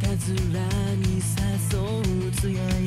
たずらに誘う艶や